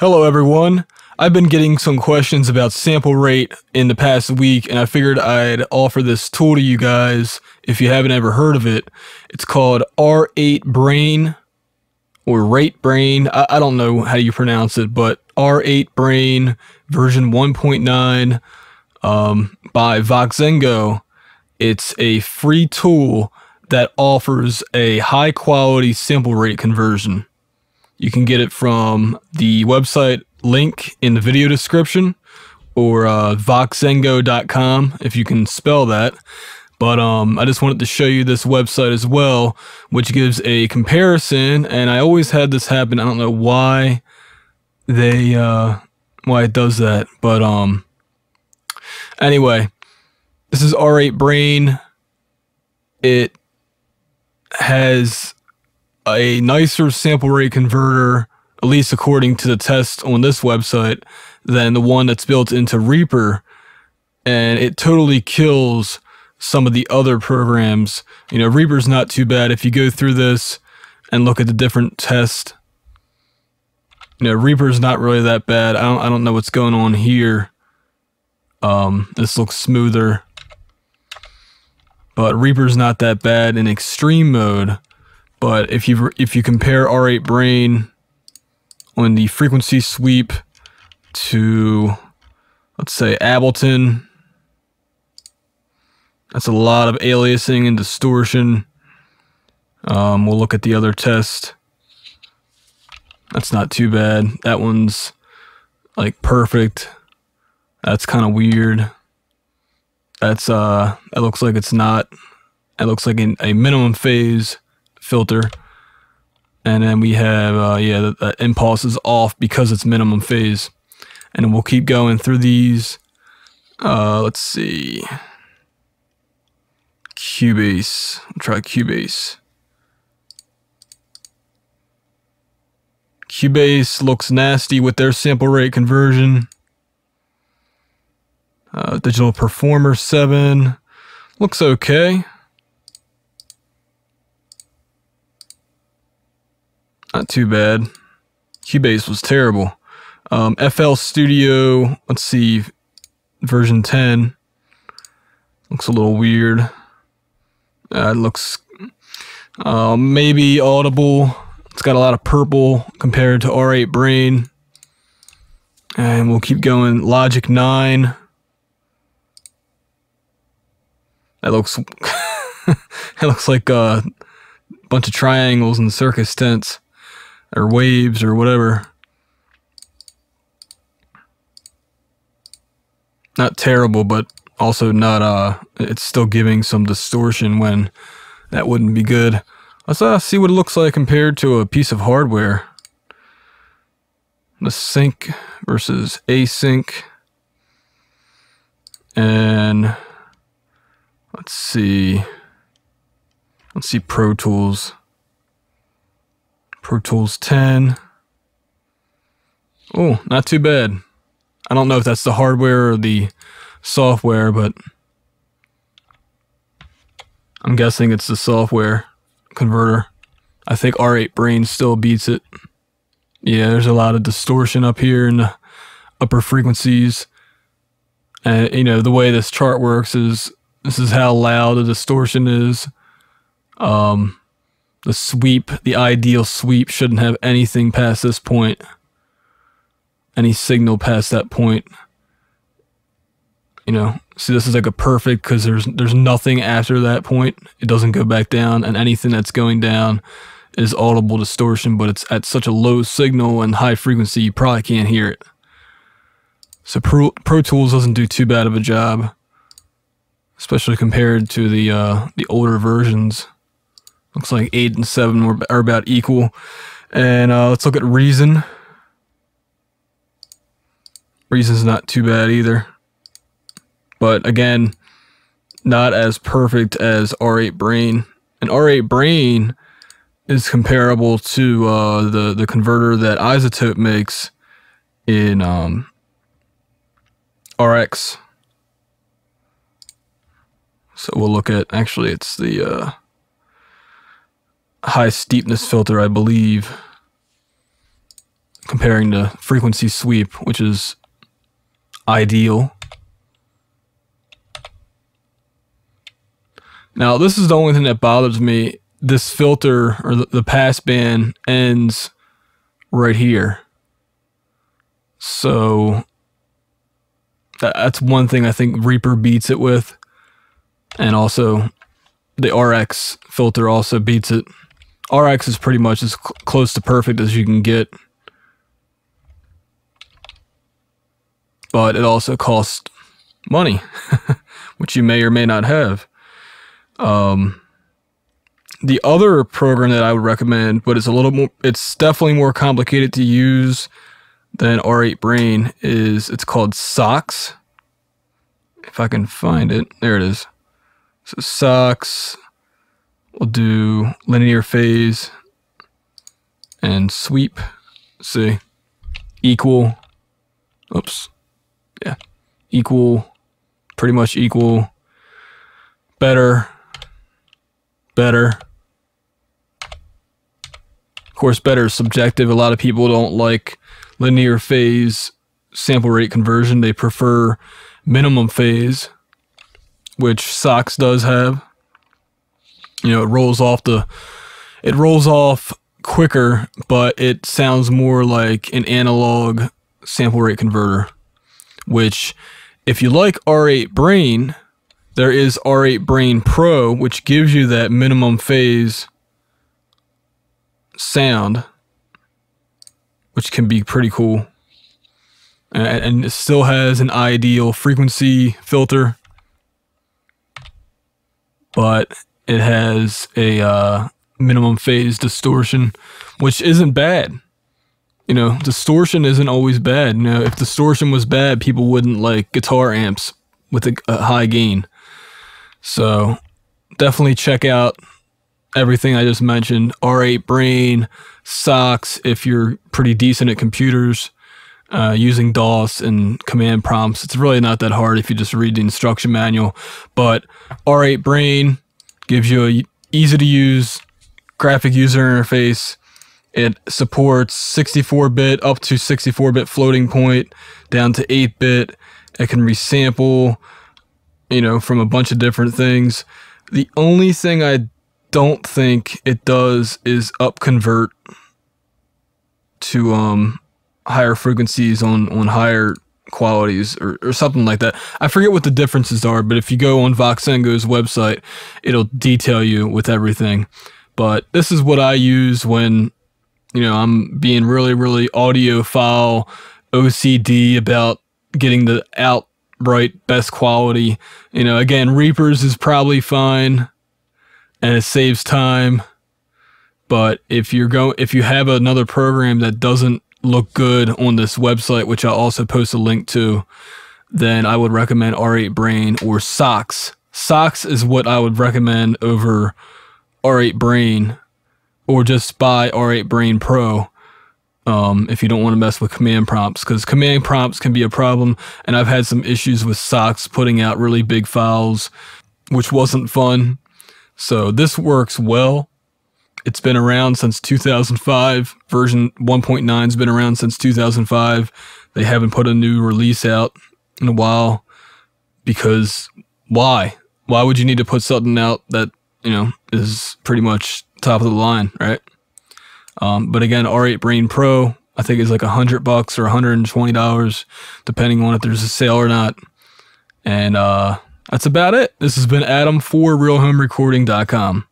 Hello, everyone. I've been getting some questions about sample rate in the past week, and I figured I'd offer this tool to you guys if you haven't ever heard of it. It's called r8brain or Rate Brain. I, I don't know how you pronounce it, but r8brain version 1.9 um, by Voxengo. It's a free tool that offers a high quality sample rate conversion. You can get it from the website link in the video description or uh, voxengo.com if you can spell that. But um, I just wanted to show you this website as well, which gives a comparison. And I always had this happen. I don't know why they uh, why it does that, but um, anyway, this is r8brain. It has a nicer sample rate converter, at least according to the test on this website, than the one that's built into Reaper. And it totally kills some of the other programs. You know, Reaper's not too bad. If you go through this and look at the different tests, you know, Reaper's not really that bad. I don't, I don't know what's going on here. Um, this looks smoother. But Reaper's not that bad in extreme mode. But if you if you compare r8brain on the frequency sweep to let's say Ableton, that's a lot of aliasing and distortion. Um, we'll look at the other test. That's not too bad. That one's like perfect. That's kind of weird. That's uh, that looks like it's not. It looks like in a minimum phase filter. And then we have, uh, yeah, the, the impulse is off because it's minimum phase. And we'll keep going through these. Uh, let's see. Cubase. We'll try Cubase. Cubase looks nasty with their sample rate conversion. Uh, Digital Performer 7 looks okay. Not too bad. Cubase was terrible. Um, FL Studio, let's see, version 10. Looks a little weird. Uh, it looks uh, maybe audible. It's got a lot of purple compared to r8brain. And we'll keep going. Logic 9. That looks it looks like a bunch of triangles and circus tents or waves or whatever. Not terrible, but also not uh it's still giving some distortion when that wouldn't be good. Let's uh, see what it looks like compared to a piece of hardware. The sync versus async. And let's see. Let's see Pro Tools. Pro Tools 10. Oh, not too bad. I don't know if that's the hardware or the software, but I'm guessing it's the software converter. I think r8brain still beats it. Yeah, there's a lot of distortion up here in the upper frequencies. And, you know, the way this chart works is this is how loud the distortion is. Um, the sweep, the ideal sweep, shouldn't have anything past this point. Any signal past that point. You know, see this is like a perfect because there's there's nothing after that point. It doesn't go back down, and anything that's going down is audible distortion, but it's at such a low signal and high frequency you probably can't hear it. So Pro, Pro Tools doesn't do too bad of a job, especially compared to the uh, the older versions. Looks like 8 and 7 are about equal. And uh, let's look at Reason. Reason's not too bad either. But again, not as perfect as r8brain. And r8brain is comparable to uh, the, the converter that iZotope makes in um, RX. So we'll look at, actually it's the... Uh, high steepness filter, I believe. comparing to frequency sweep, which is ideal. Now, this is the only thing that bothers me. This filter or the, the passband ends right here. So that, that's one thing I think Reaper beats it with. And also the RX filter also beats it. RX is pretty much as cl close to perfect as you can get. But it also costs money, which you may or may not have. Um, the other program that I would recommend, but it's a little more, it's definitely more complicated to use than r8brain, is it's called SoX. If I can find it, there it is. So SoX, we'll do linear phase and sweep. See, equal. Oops. Yeah, equal. Pretty much equal. Better. Better. Of course, better is subjective. A lot of people don't like linear phase sample rate conversion. They prefer minimum phase, which SoX does have. You know, it rolls off the it rolls off quicker, but it sounds more like an analog sample rate converter, which if you like r8brain, there is r8brain Pro, which gives you that minimum phase sound, which can be pretty cool. And it still has an ideal frequency filter, but it has a uh, minimum phase distortion, which isn't bad. You know, distortion isn't always bad. You know, if distortion was bad, people wouldn't like guitar amps with a, a high gain. So definitely check out everything I just mentioned. R8 Brain, SoX, if you're pretty decent at computers uh, using DOS and command prompts. It's really not that hard if you just read the instruction manual. But r8brain gives you a easy to use graphic user interface. It supports 64-bit up to 64-bit floating point down to 8-bit. It can resample, you know, from a bunch of different things. The only thing I don't think it does is upconvert to um higher frequencies on on higher qualities or, or something like that. I forget what the differences are, but if you go on Voxengo's website, it'll detail you with everything. But this is what I use when, you know, I'm being really, really audiophile, OCD about getting the outright best quality. You know, again, Reapers is probably fine and it saves time. But if you're going, if you have another program that doesn't look good on this website, which I'll also post a link to, then I would recommend r8brain or SoX. SoX is what I would recommend over r8brain or just buy r8brain Pro um, if you don't want to mess with command prompts because command prompts can be a problem. And I've had some issues with SoX putting out really big files, which wasn't fun. So this works well it's been around since 2005. Version 1.9 has been around since 2005. They haven't put a new release out in a while because why? Why would you need to put something out that, you know, is pretty much top of the line, right? Um, but again, r8brain Pro, I think is like a hundred bucks or $120, depending on if there's a sale or not. And uh, that's about it. This has been Adam for RealHomeRecording.com.